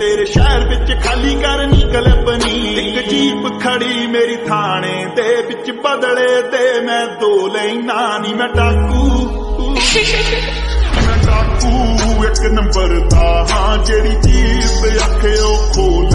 तेरे शहर बिच खाली करनी कलपनी हम्म। एक जीप खड़ी मेरी थाने दे बिच बदले दे। मैं दो लेना नी मैं डाकू। मैं डाकू एक नंबर था हाँ जेरी चीज़ आखे ओ खोल